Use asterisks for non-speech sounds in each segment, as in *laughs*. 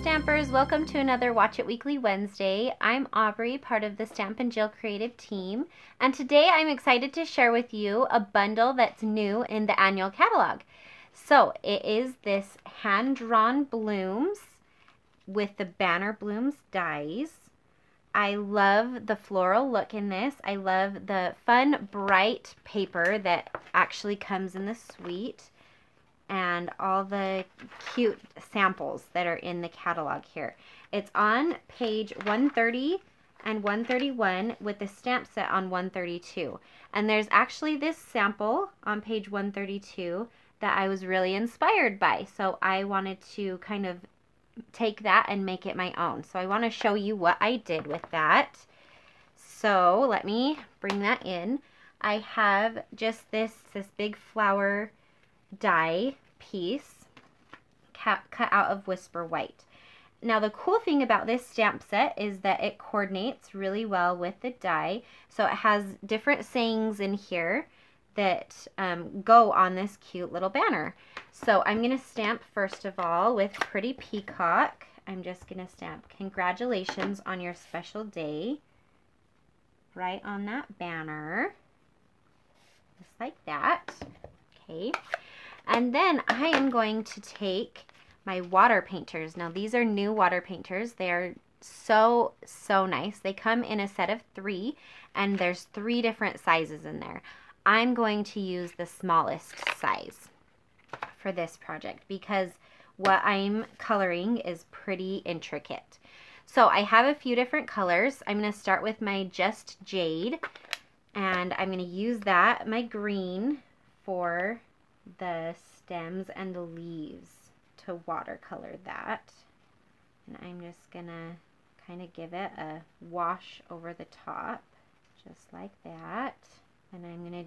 Stampers, welcome to another Watch It Weekly Wednesday. I'm Aubrey, part of the Stampin' Jill creative team, and today I'm excited to share with you a bundle that's new in the annual catalog. So it is this hand-drawn blooms with the banner blooms dies. I love the floral look in this. I love the fun, bright paper that actually comes in the suite and all the cute samples that are in the catalog here. It's on page 130 and 131 with the stamp set on 132. And there's actually this sample on page 132 that I was really inspired by. So I wanted to kind of take that and make it my own. So I want to show you what I did with that. So let me bring that in. I have just this, this big flower die piece cut, cut out of Whisper White. Now the cool thing about this stamp set is that it coordinates really well with the die. So it has different sayings in here that um, go on this cute little banner. So I'm going to stamp first of all with Pretty Peacock. I'm just going to stamp congratulations on your special day right on that banner. Just like that. Okay. And then I am going to take my water painters. Now these are new water painters. They are so, so nice. They come in a set of three and there's three different sizes in there. I'm going to use the smallest size for this project because what I'm coloring is pretty intricate. So I have a few different colors. I'm going to start with my Just Jade and I'm going to use that, my green, for the stems and the leaves to watercolor that. And I'm just gonna kind of give it a wash over the top, just like that. And I'm gonna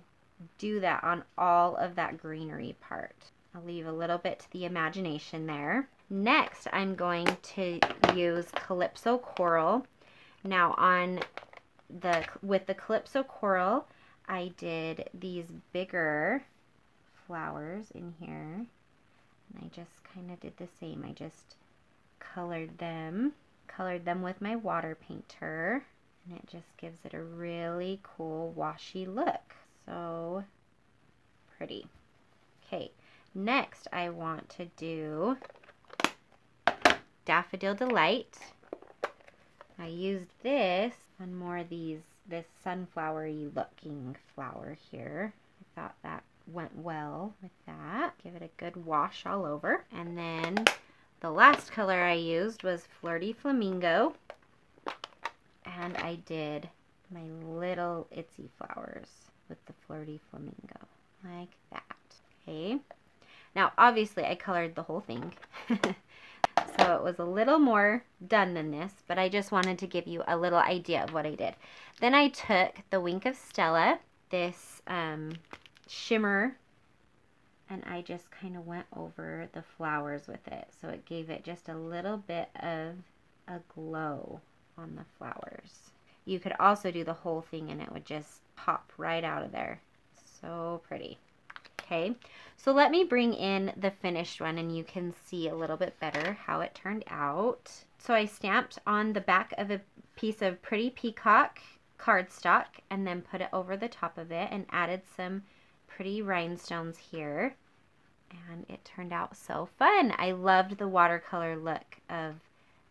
do that on all of that greenery part. I'll leave a little bit to the imagination there. Next, I'm going to use Calypso Coral. Now on the, with the Calypso Coral, I did these bigger flowers in here. And I just kind of did the same. I just colored them, colored them with my water painter. And it just gives it a really cool washy look. So pretty. Okay, next I want to do Daffodil Delight. I used this on more of these, this sunflowery looking flower here. I thought that went well with that. Give it a good wash all over. And then the last color I used was Flirty Flamingo. And I did my little itsy flowers with the Flirty Flamingo. Like that. Okay. Now, obviously, I colored the whole thing. *laughs* so it was a little more done than this, but I just wanted to give you a little idea of what I did. Then I took the Wink of Stella, this um, shimmer and I just kind of went over the flowers with it. So it gave it just a little bit of a glow on the flowers. You could also do the whole thing and it would just pop right out of there. So pretty. Okay, so let me bring in the finished one and you can see a little bit better how it turned out. So I stamped on the back of a piece of Pretty Peacock cardstock and then put it over the top of it and added some pretty rhinestones here. And it turned out so fun. I loved the watercolor look of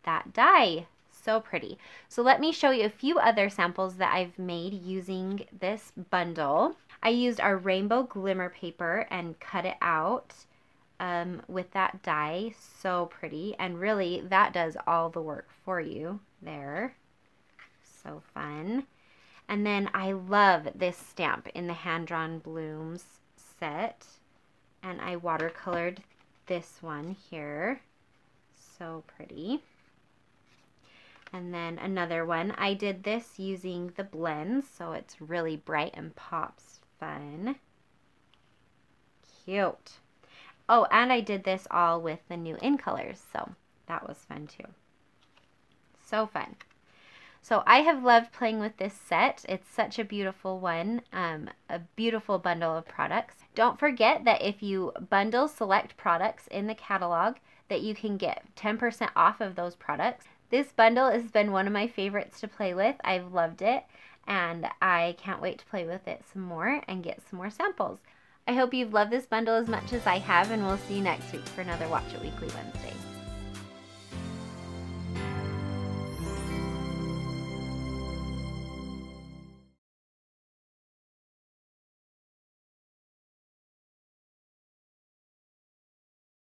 that die. So pretty. So let me show you a few other samples that I've made using this bundle. I used our rainbow glimmer paper and cut it out um, with that die. So pretty. And really, that does all the work for you there. So fun. And then I love this stamp in the hand-drawn blooms set. And I watercolored this one here. So pretty. And then another one. I did this using the blends, so it's really bright and pops fun. Cute. Oh, and I did this all with the new in colors, so that was fun too. So fun. So I have loved playing with this set. It's such a beautiful one, um, a beautiful bundle of products. Don't forget that if you bundle select products in the catalog, that you can get 10% off of those products. This bundle has been one of my favorites to play with. I've loved it and I can't wait to play with it some more and get some more samples. I hope you've loved this bundle as much as I have and we'll see you next week for another Watch It Weekly Wednesday.